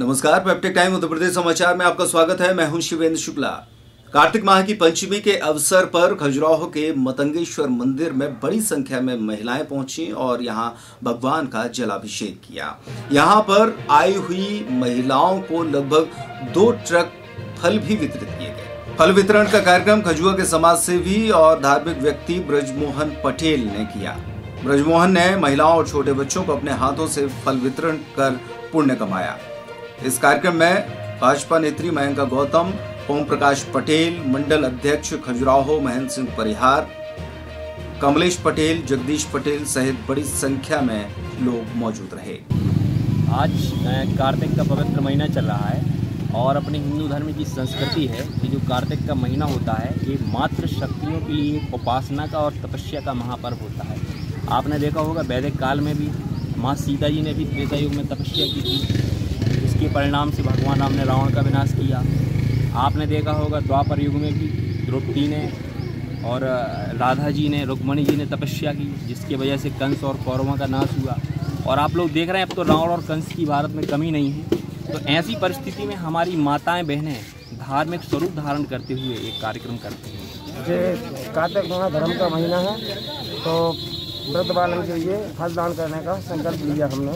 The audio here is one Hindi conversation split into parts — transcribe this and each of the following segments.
नमस्कार पेप्टिक टाइम, उत्तर प्रदेश समाचार में आपका स्वागत है। मैं हूँ शिवेंद्र शुक्ला। कार्तिक माह की पंचमी के अवसर पर खजुराहो के मतंगेश्वर मंदिर में बड़ी संख्या में महिलाएँ पहुँची और यहाँ भगवान का जलाभिषेक किया। यहाँ पर आई हुई महिलाओं को लगभग दो ट्रक फल भी वितरित किए गए। फल वितरण का कार्यक्रम खजुआ के समाज सेवी और धार्मिक व्यक्ति ब्रजमोहन पटेल ने किया। ब्रजमोहन ने महिलाओं और छोटे बच्चों को अपने हाथों से फल वितरण कर पुण्य कमाया। इस कार्यक्रम में भाजपा नेत्री मयंका गौतम, ओम प्रकाश पटेल, मंडल अध्यक्ष खजुराहो महेंद्र सिंह परिहार, कमलेश पटेल, जगदीश पटेल सहित बड़ी संख्या में लोग मौजूद रहे। आज कार्तिक का पवित्र महीना चल रहा है और अपने हिंदू धर्म की संस्कृति है कि जो कार्तिक का महीना होता है, ये मात्र शक्तियों के लिए उपासना का और तपस्या का महापर्व होता है। आपने देखा होगा, वैदिक काल में भी माँ सीता जी ने भी त्रेता युग में तपस्या की थी। इसके परिणाम से भगवान राम ने रावण का विनाश किया। आपने देखा होगा द्वापर युग में भी द्रौपदी ने और राधा जी ने, रुक्मणी जी ने तपस्या की, जिसकी वजह से कंस और कौरवों का नाश हुआ। और आप लोग देख रहे हैं, अब तो रावण और कंस की भारत में कमी नहीं है। तो ऐसी परिस्थिति में हमारी माताएँ, बहनें धार्मिक स्वरूप धारण करते हुए एक कार्यक्रम करती हैं। जे कार्तिक धर्म का महीना है। तो व्रत पालन के लिए फलदान करने का संकल्प लिया हमने।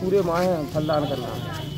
पूरे माह फलदान करना। है